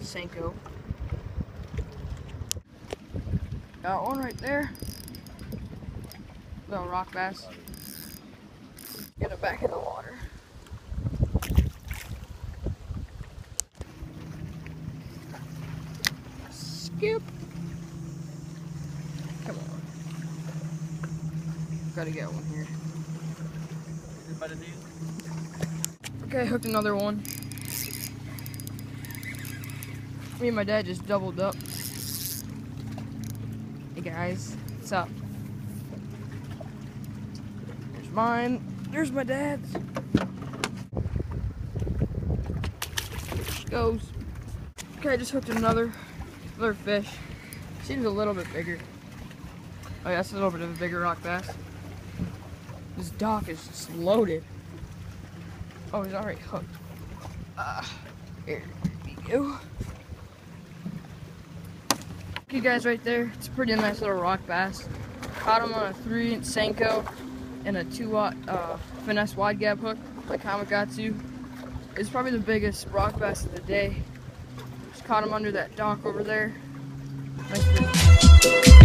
Senko. Got one right there. Little rock bass. Get it back in the water. Skip. Come on. Gotta get one here. Okay, hooked another one. Me and my dad just doubled up. Hey guys, what's up? There's mine. There's my dad's. Goes. Okay, I just hooked another another fish. Seems a little bit bigger. Oh yeah, that's a little bit of a bigger rock bass. This dock is just loaded. Oh, he's already hooked. Ah, here we go. You guys right there. It's a pretty nice little rock bass. Caught him on a 3 inch Senko and a 2 watt uh, finesse wide gap hook by Gamakatsu. It's probably the biggest rock bass of the day. Just caught him under that dock over there. Nice.